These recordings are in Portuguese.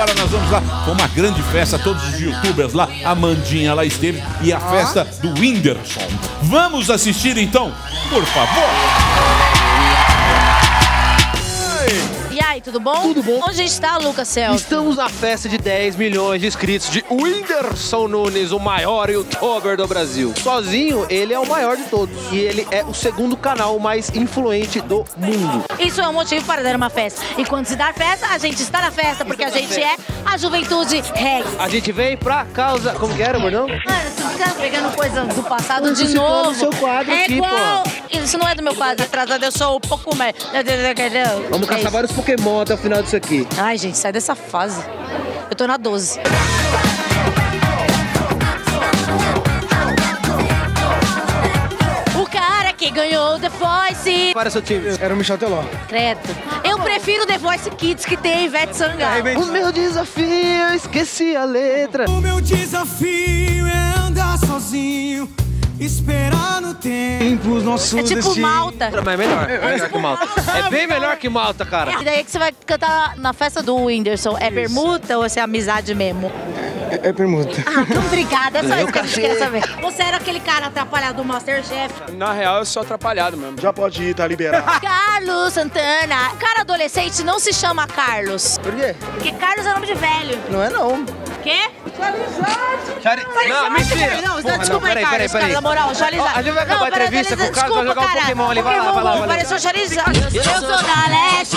Agora nós vamos lá, foi uma grande festa, todos os youtubers lá, a Mandinha lá esteve e a festa do Whindersson. Vamos assistir então, por favor. E tudo bom? Tudo bom. Onde está, Lucas Celso? Estamos na festa de 10 milhões de inscritos de Whindersson Nunes, o maior youtuber do Brasil. Sozinho, ele é o maior de todos. E ele é o segundo canal mais influente do mundo. Isso é um motivo para dar uma festa. E quando se dá festa, a gente está na festa, porque a gente é a juventude reggae. A gente vem pra causa. Como que era, bordão? Mano, você fica pegando coisa do passado de novo. no seu quadro é aqui, igual. Isso não é do meu quadro, atrasado, eu sou pouco mais. Vamos caçar vários Pokémon até o final disso aqui. Ai, gente, sai dessa fase. Eu tô na 12. O cara que ganhou The Voice. Para seu time. Era o Michel Teló. Credo. Eu prefiro The Voice Kids que tem Ivete Sangalo. O meu desafio, eu esqueci a letra. O meu desafio é andar sozinho, esperar no tempo os nossos É tipo destinos. Malta. Mas é melhor. É melhor que Malta. É bem melhor que Malta, cara. E daí que você vai cantar na festa do Whindersson. É permuta ou é amizade mesmo? É, é permuta. Ah, então obrigada. É só Eu isso que a gente saber. Você era aquele cara atrapalhado do Masterchef? Na real, eu sou atrapalhado mesmo. Já pode ir, tá liberado. Carlos Santana. Cara adolescente não se chama Carlos. Por quê? Porque Carlos é nome de velho. Não é não. Quê? Chari... Não, mentira. Não, Porra, desculpa aí, peraí, Carlos, peraí, cara, na moral, Charizard. Ó, a gente vai acabar Não, a entrevista com o Carlos, vai desculpa, jogar um cara. Pokémon ali, vai lá, vai lá, vai lá. Pareceu Charizard. Eu sou da Leste.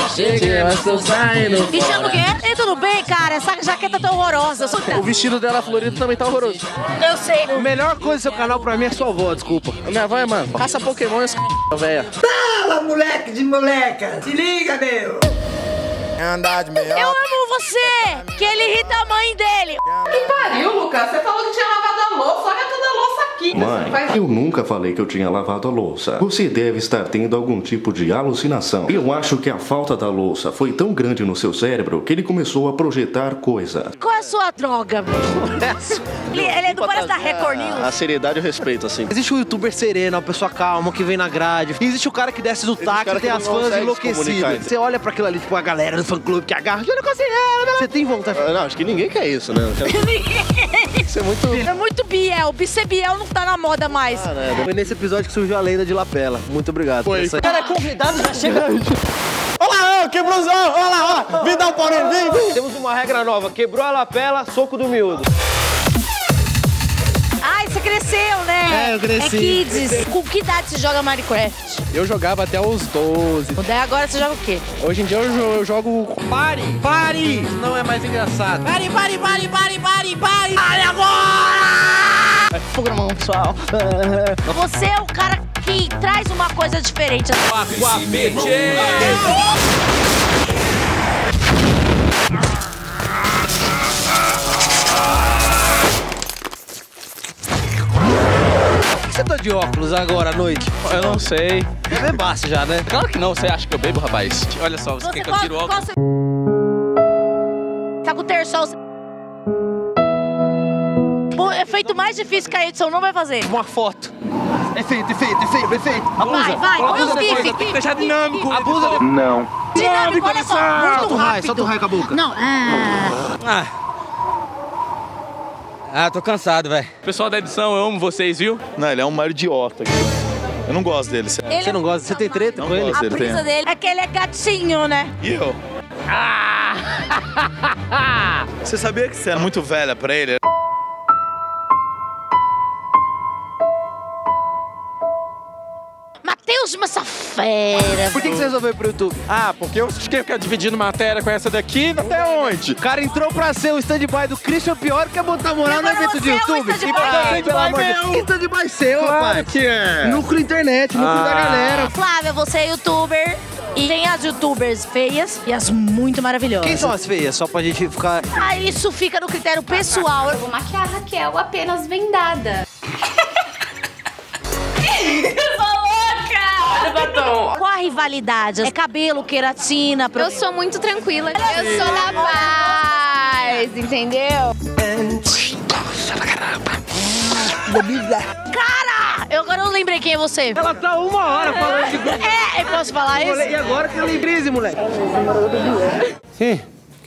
E chama o quê? E tudo bem, cara? Essa jaqueta tá horrorosa. Eu sou... vestido dela florido também tá horroroso. Eu sei. A melhor coisa do seu canal pra mim é sua avó, desculpa. A minha avó é, mano, caça Pokémon e essa velha. Fala, moleque de moleca! Se liga, meu! É andar de meia. Eu amo você, que ele irrita a mãe dele. pariu, Lucas. Você falou que tinha lavado a louça. Olha louça aqui. Mãe, eu nunca falei que eu tinha lavado a louça. Você deve estar tendo algum tipo de alucinação. Eu acho que a falta da louça foi tão grande no seu cérebro que ele começou a projetar coisa. Qual é a sua droga? Ele, ele é do parece da Record News. A seriedade eu respeito, assim. Existe o youtuber sereno, a pessoa calma, que vem na grade. E existe o cara que desce do táxi e tem as fãs enlouquecidas. Você olha pra aquilo ali, tipo, a galera do fã-clube que agarra. Eu não consigo. Você tem vontade. Ah, Não, acho que ninguém quer isso, né? Quero- Isso é muito... É muito Biel. Ser Biel não tá na moda mais. Né? Foi nesse episódio que surgiu a lenda de Lapela. Muito obrigado. Foi. Essa- cara é convidado, já chega. Olha lá, ô, quebrosão! Olha lá, olha lá! Vem dar um pau nele, vem, vem! Temos uma regra nova. Quebrou a lapela, soco do miúdo. Ai, você cresceu, né? É, eu cresci. É kids. Com que idade você joga Minecraft? Eu jogava até os 12. Daí agora você joga o quê? Hoje em dia eu, jo- eu jogo. Pare! Pare! Não é mais engraçado. Pare, pare, pare, pare, pare, pare! Pare agora! Programão, pessoal. Você é o cara que traz uma coisa diferente. Por que você tá de óculos agora à noite? Eu não sei. É bebaço já, né? Claro que não, você acha que eu bebo, rapaz? Olha só, você, quer que eu tire o óculos? qual seu- Tá com o terçol. Efeito mais difícil que a edição não vai fazer. Uma foto. Efeito, efeito, efeito, efeito. Vai, vai, põe os gifs. Tem que deixar dinâmico. Abusa de... Dinâmico, olha só, muito Solta o raio, rápido. solta o raio com a boca. Não, ah. Ah. Ah, tô cansado, velho. Pessoal da edição, eu amo vocês, viu? Não, ele é um maior idiota. Eu não gosto dele, sério. Ele Você não gosta? Você tem treta Não com ele? A brisa tem. dele é que ele é gatinho, né? E eu? Você sabia que você era muito velha pra ele? Essa fera. Por que que você resolveu ir pro YouTube? Ah, porque eu fiquei ficar dividindo matéria com essa daqui até onde? O cara entrou pra ser o stand-by do Christian Pior quer botar moral no evento de é o YouTube. stand-by. Ah, pelo amor de Deus. Que stand-by seu, rapaz? que é. Lucro internet, lucro da galera. Flávia, você é youtuber. E tem as youtubers feias e as muito maravilhosas. Quem são as feias? Só pra gente ficar... Ah, isso fica no critério pessoal. Vou maquiar a Raquel apenas vendada. Qual a rivalidade? É cabelo, queratina? pro- Eu sou muito tranquila. Eu sou da paz, entendeu? Cara! Eu agora não lembrei quem é você. Ela tá uma hora falando de... É, eu posso falar isso? E agora que eu lembrei, moleque. Sim,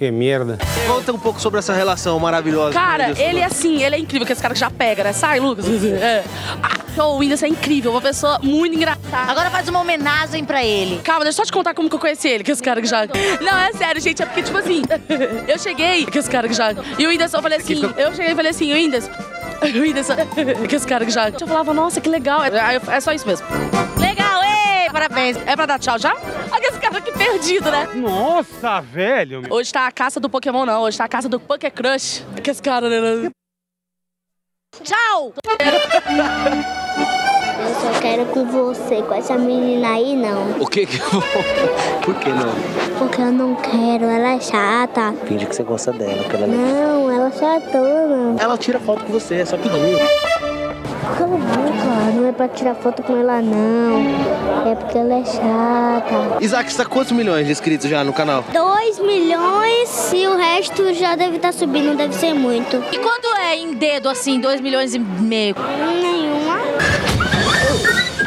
Que merda. Conta um pouco sobre essa relação maravilhosa. com o Cara, ele é assim, ele é incrível, que esse cara que já pega, né? Sai, Lucas. É. Ah, o Whindersson é incrível, uma pessoa muito engraçada. Agora faz uma homenagem pra ele. Calma, deixa eu só te contar como que eu conheci ele, que esse cara que já. Não, é sério, gente, é porque, tipo assim, eu cheguei, que esse cara que já. E o Whindersson, eu falei assim, eu cheguei e falei assim. O Whindersson, que esse cara que já. Eu falava, nossa, que legal. Eu- É só isso mesmo. Parabéns. É pra dar tchau já? Olha esse cara aqui perdido, né? Nossa, velho. Hoje tá a caça do Pokémon, não. Hoje tá a caça do Poké Crush. Que esse cara, né? Tchau! Eu só quero com você, com essa menina aí não. O que que eu vou... Por que não? Porque eu não quero, ela é chata. Finge que você gosta dela, que ela Não, ela é chatona. Ela tira foto com você, é só pedir. Cala a boca, não é pra tirar foto com ela não. É porque ela é chata. Isaac, você tá quantos milhões de inscritos já no canal? 2 milhões e o resto já deve estar subindo, deve ser muito. E quando é em dedo assim, 2 milhões e meio? Nenhuma.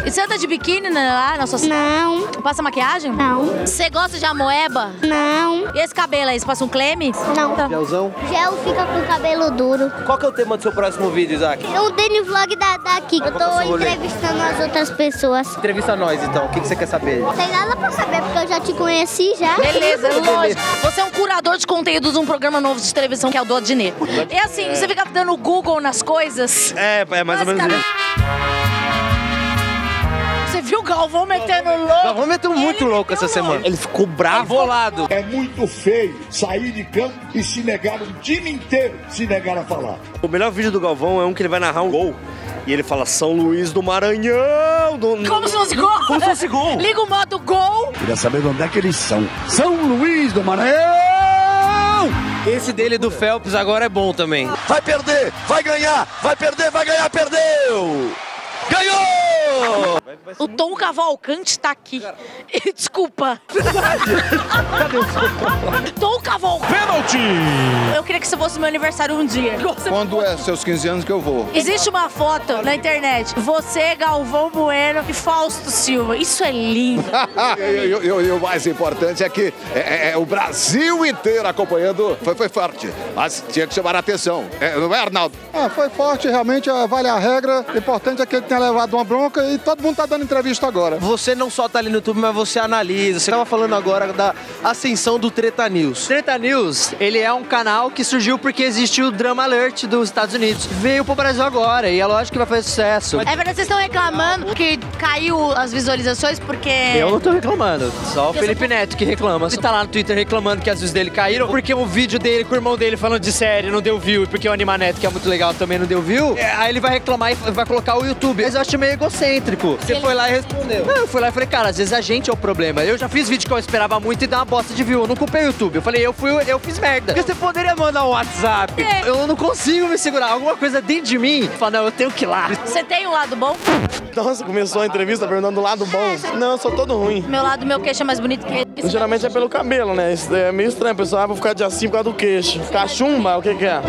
E você anda de biquíni né, lá na sua Não, Passa maquiagem? não, Você gosta de amoeba? não, E esse cabelo aí, você passa um creme? não. Gelzão? Gel fica com o cabelo duro. Qual que é o tema do seu próximo vídeo, Isaac? É um Danny Vlog da, daqui. Eu tô entrevistando as outras pessoas. Entrevista nós, então. O que, que você quer saber? Não tem nada pra saber, porque eu já te conheci já. Beleza, lógico. Você é um curador de conteúdo de um programa novo de televisão que é o do Adnet. E assim, você fica dando Google nas coisas. É, é mais ou menos isso. Viu o Galvão metendo louco? Meter um muito louco essa semana. Ele ficou bravo. Bolado. É muito feio sair de campo e se negar o time inteiro, se negar a falar. O melhor vídeo do Galvão é um que ele vai narrar um gol. E ele fala São Luís do Maranhão. Do... Como se fosse gol? Como se fosse gol. Liga o modo gol. Queria saber de onde é que eles são. São Luís do Maranhão! Esse dele do Phelps agora é bom também. Vai perder, vai ganhar, vai perder, vai ganhar, perdeu! Ganhou! O Tom Cavalcante tá aqui. Desculpa. Tom Cavalcante. Pênalti! Eu queria que você fosse meu aniversário um dia. Quando é seus 15 anos que eu vou? Existe uma foto na internet. Você, Galvão Bueno e Fausto Silva. Isso é lindo. e, o mais importante é que é, é o Brasil inteiro acompanhando. Foi, foi forte, mas tinha que chamar a atenção. É, não é, Arnaldo? Ah, foi forte, realmente ah, vale a regra. O importante é que ele tenha levado uma bronca e todo mundo tá dando entrevista agora. Você não só tá ali no YouTube, mas você analisa. Você tava falando agora da ascensão do Treta News. Treta News, ele é um canal que surgiu porque existe o Drama Alert dos Estados Unidos. Veio pro Brasil agora e é lógico que vai fazer sucesso. É verdade, vocês estão reclamando que caiu as visualizações porque. Eu não tô reclamando, só o Felipe Neto que reclama. Ele tá lá no Twitter reclamando que as views dele caíram porque o vídeo dele com o irmão dele falando de série não deu view e porque o Animaneto, que é muito legal, também não deu view. é, Aí ele vai reclamar e vai colocar o YouTube. Mas eu acho meio egocêntrico. Você foi lá e respondeu. Não, eu fui lá e falei, cara, às vezes a gente é o problema. Eu já fiz vídeo que eu esperava muito e dá uma bosta de view. Eu não culpei o YouTube. Eu falei, eu fui, eu fiz merda. Porque você poderia mandar um WhatsApp. Eu não consigo me segurar. Alguma coisa dentro de mim fala, não, eu tenho que ir lá. Você tem um lado bom? Nossa, começou a entrevista perguntando do lado bom. Não, eu sou todo ruim. Meu lado, meu queixo é mais bonito que ele. Geralmente é pelo cabelo, né? Isso é meio estranho. O pessoal ah, vou ficar de assim por causa do queixo. Cachumba, o que que é?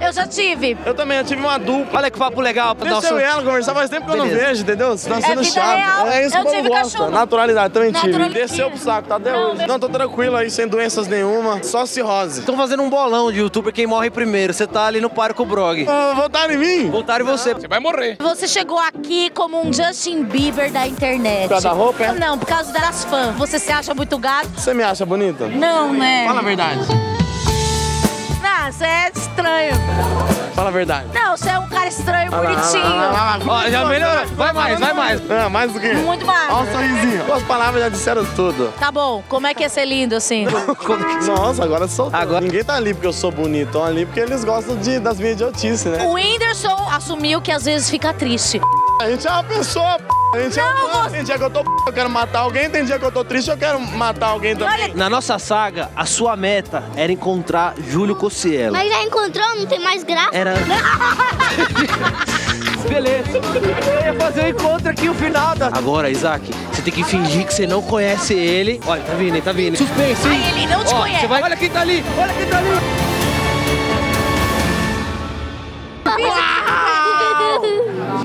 Eu já tive. Eu também, eu tive uma dupla. Olha que papo legal. Deixa Nossa. eu e ela conversar faz tempo que eu não Beleza. vejo, entendeu? Você tá É sendo vida chato. real. É isso Eu que eu tive gosto. cachumba. Naturalidade, também tive. Desceu pro saco, tá até hoje. Não, tô tranquilo aí, sem doenças nenhuma. Só cirrose. Estão fazendo um bolão de youtuber quem morre primeiro. Você tá ali no paro com o Brog. Ah, Voltaram em mim? Voltaram em você. Você vai morrer. Você chegou aqui como um Justin Bieber da internet. Por causa da roupa, é? Não, por causa das fãs. Você se acha muito gato? Você me acha bonita? Não, né? Fala a verdade. Você é estranho. Fala a verdade. Não, você é um cara estranho, bonitinho. Ó, já melhorou. Vai mais, vai mais. Ah, mais do que? Muito mais. Olha o sorrisinho. Duas palavras já disseram tudo. Tá bom, como é que é ser lindo assim? Nossa, agora eu sou. Agora... Ninguém tá ali porque eu sou bonito. Estão ali porque eles gostam de, das minhas idiotices, né? O Whindersson assumiu que às vezes fica triste. A gente é uma pessoa, p***. A gente é humano. Tem dia que eu tô p***, eu quero matar alguém. Tem dia que eu tô triste, eu quero matar alguém também. Na nossa saga, a sua meta era encontrar Júlio Cossielo. Mas já encontrou? Não tem mais graça? Era. Beleza. Eu ia fazer um encontro aqui no final da. Agora, Isaac, você tem que fingir que você não conhece ele. Olha, tá vindo, hein, tá vindo. Suspense, hein? Aí ele não te Ó, conhece. Você vai... Olha quem tá ali, olha quem tá ali.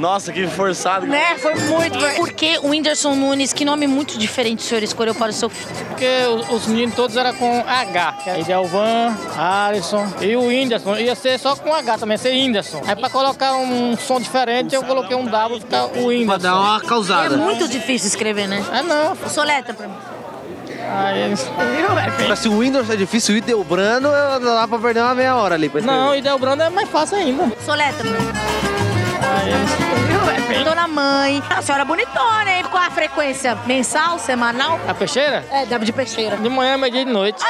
Nossa, que forçado. Né? Foi muito. Por que o Whindersson Nunes? Que nome muito diferente o senhor escolheu para o seu filho? Porque os, os meninos todos eram com H. Que é Idelvan, Alisson e o Whindersson. Ia ser só com H também, ia ser Whindersson. Aí pra colocar um som diferente, eu coloquei um W pra o Whindersson. Pra dar uma causada. É muito difícil escrever, né? Ah, não. Soleta pra mim. Aí, Mas se o Windows é difícil, o Ideobrando dá pra perder uma meia hora ali. Pra escrever. Não, o Idelbrando é mais fácil ainda. Soleta pra mim. Dona mãe. A senhora é bonitona, hein? Qual a frequência? Mensal, semanal? A peixeira? É, dá de peixeira. De manhã, meio dia e de noite.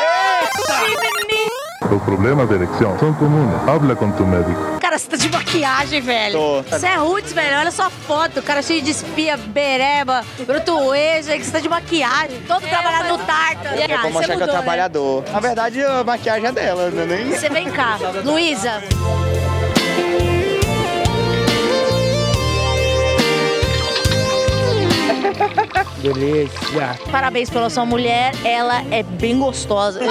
Los problemas de erección son comunes. Habla con tu médico. Cara, você tá de maquiagem, velho. Tô. Você é roots, velho. Olha sua foto. O cara cheio de espia, bereba, brotueja, que você tá de maquiagem. Todo trabalhado no tarta. É pra mostrar que é trabalhador. Na verdade, a maquiagem é dela, né? Nem... Você vem cá. Luísa. Delícia. Parabéns pela sua mulher. Ela é bem gostosa.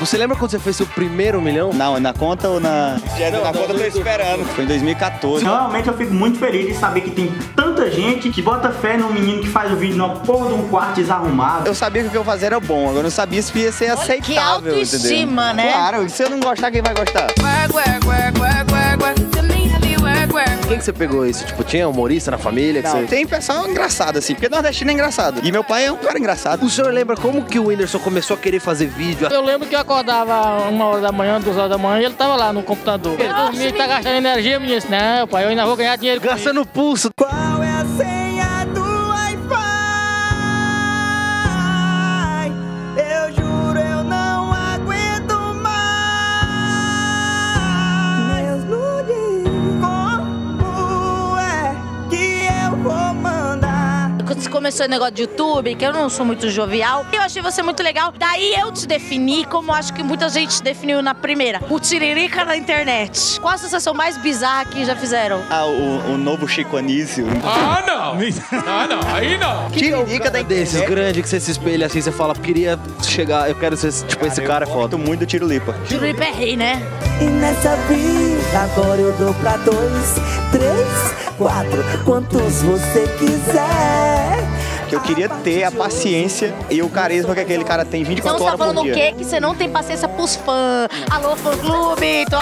Você lembra quando você fez seu primeiro milhão? Não, na conta ou na. Já na conta eu tô esperando. Foi em 2014. Realmente eu fico muito feliz de saber que tem tanta gente que bota fé num menino que faz o vídeo numa porra de um quarto desarrumado. Eu sabia que o que eu fazia era bom, agora eu não sabia se ia ser aceitável. autoestima, entendeu? né? Claro, se eu não gostar, quem vai gostar? Por que, que você pegou isso? Tipo, tinha humorista na família? Que Não, você... tem pessoal engraçado assim, porque nordestino é engraçado. E meu pai é um cara engraçado. O senhor lembra como que o Whindersson começou a querer fazer vídeo? Eu lembro que eu acordava uma hora da manhã, duas horas da manhã, e ele tava lá no computador. Ele dormia tá gastando energia, menino. Disse, Não, pai, eu ainda vou ganhar dinheiro. Gastando pulso. Qual você começou o negócio de YouTube, que eu não sou muito jovial, eu achei você muito legal. Daí eu te defini como acho que muita gente definiu na primeira. O tiririca na internet. Qual a sensação mais bizarra que já fizeram? Ah, o, o novo Chico Anísio. Ah, não! Ah, não! Aí não! Tiririca da Desses internet. grandes que você se espelha assim, você fala, queria chegar, eu quero ser, tipo, esse cara é foda. muito do Tirolipa. Tiririca é rei, né? E nessa vida agora eu dou pra dois, três, quatro, quantos você quiser. Que eu queria ter a paciência e o carisma que aquele cara tem 24 Então você tá horas por falando o dia. quê? Que você não tem paciência pros fãs. Alô, fã clube! Tô...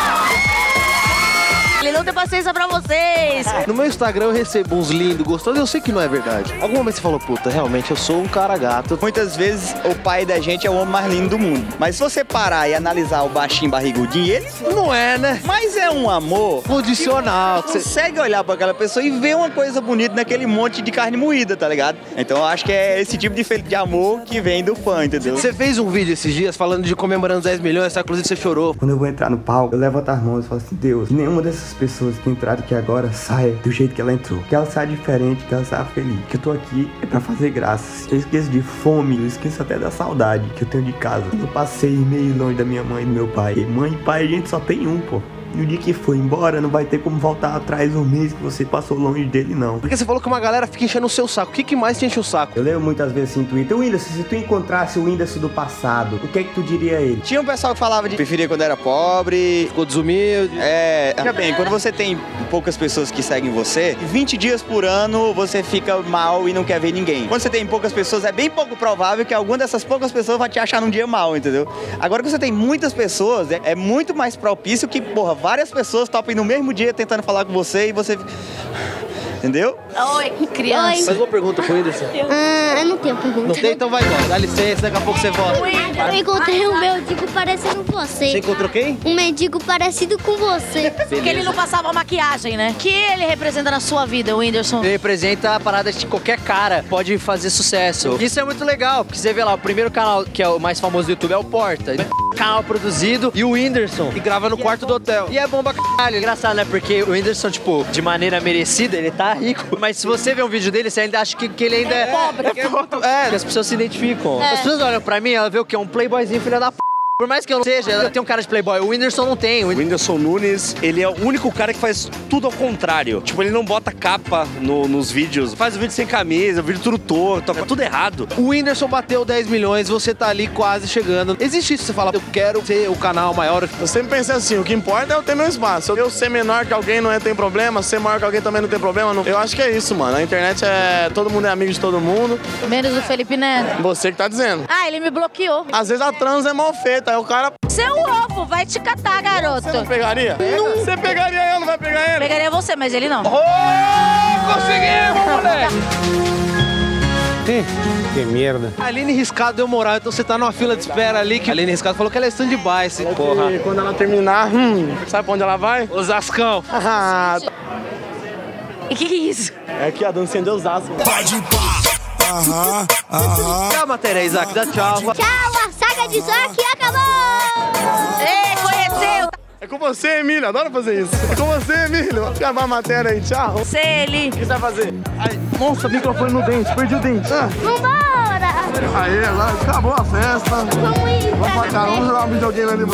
Ele não tem paciência pra vocês. No meu Instagram eu recebo uns lindos, gostosos, eu sei que não é verdade. Alguma vez você falou, puta, realmente eu sou um cara gato. Muitas vezes o pai da gente é o homem mais lindo do mundo. Mas se você parar e analisar o baixinho barrigudinho, ele não é, né? Mas é um amor condicional. Você consegue olhar pra aquela pessoa e ver uma coisa bonita naquele monte de carne moída, tá ligado? Então eu acho que é esse tipo de, de amor que vem do fã, entendeu? Você fez um vídeo esses dias falando de comemorando 10 milhões, tá? inclusive você chorou. Quando eu vou entrar no palco, eu levanto as mãos e falo assim, Deus, nenhuma dessas pessoas que entraram aqui agora saia do jeito que ela entrou. Que ela saia diferente, que ela saia feliz. Que eu tô aqui é pra fazer graças. Eu esqueço de fome, eu esqueço até da saudade que eu tenho de casa. Eu passei meio longe da minha mãe e do meu pai. E mãe e pai a gente só tem um, pô. No dia que for embora, não vai ter como voltar atrás um mês que você passou longe dele, não. Porque você falou que uma galera fica enchendo o seu saco. O que, que mais te enche o saco? Eu leio muitas vezes assim no Twitter, Whindersson, se tu encontrasse o Whindersson do passado, o que é que tu diria a ele? Tinha um pessoal que falava de preferir quando era pobre. Ficou desumilde. É, veja bem, quando você tem poucas pessoas que seguem você, 20 dias por ano você fica mal e não quer ver ninguém. Quando você tem poucas pessoas, é bem pouco provável que alguma dessas poucas pessoas vai te achar num dia mal, entendeu? Agora que você tem muitas pessoas, é, é muito mais propício que, porra, várias pessoas topem no mesmo dia tentando falar com você e você. Entendeu? Oi, que criança. Faz uma pergunta pro Whindersson. Ah, eu não tenho pergunta. Não tem? Então vai embora. Dá licença, daqui a pouco você volta. Eu encontrei um mendigo parecido com você. Você encontrou quem? Um mendigo parecido com você. Porque ele não passava maquiagem, né? O que ele representa na sua vida, o Whindersson? Ele representa a parada de qualquer cara pode fazer sucesso. Isso é muito legal, porque você vê lá, o primeiro canal que é o mais famoso do YouTube é o Porta. Canal produzido e o Whindersson. E grava no quarto do hotel. E é bom pra caralho. Engraçado, né? Porque o Whindersson, tipo, de maneira merecida, ele tá rico. Mas se você vê um vídeo dele, você ainda acha que, que ele ainda é, pobre. É, muito- é, que as pessoas se identificam. É. As pessoas olham pra mim, ela vê o quê? Um playboyzinho filho da p. Por mais que eu não seja, eu tenho um cara de playboy. O Whindersson não tem. O Whindersson Nunes, ele é o único cara que faz tudo ao contrário. Tipo, ele não bota capa no- nos vídeos. Faz o vídeo sem camisa, o vídeo tudo torto, é tudo errado. O Whindersson bateu 10 milhões, você tá ali quase chegando. Existe isso, você fala, eu quero ser o canal maior. Eu sempre pensei assim, o que importa é eu ter meu espaço. Eu ser menor que alguém não é, tem problema, ser maior que alguém também não tem problema. não- Eu acho que é isso, mano. A internet é... Todo mundo é amigo de todo mundo. Menos o Felipe Neto. Você que tá dizendo. Ah, ele me bloqueou. Às vezes a trans é mal feita, aí o cara... Seu ovo, vai te catar, garoto. Você não pegaria? Você pegaria eu, não vai pegar ele? Pegaria você, mas ele não. conseguimos, moleque! Que merda. A Aline Riscado deu moral, então você tá numa fila de espera ali que a Aline Riscado falou que ela é stand-by, esse porra. E quando ela terminar, hum, sabe pra onde ela vai? Osascão. E que que é isso? É aqui a dancinha de Osasco. Pode pá. Aham, aham. Tchau, matéria, Isaac, dá tchau. Tchau, a saga de Isaac! É com você, Emílio. Adoro fazer isso. É com você, Emílio. Vamos acabar a matéria aí. Tchau. Você, ele. O que você vai fazer? Ai, nossa, microfone no dente. Perdi o dente. Ah. Vambora! Aí, agora acabou a festa. Vamos ir Vamos pra. Vamos jogar um videogame ali.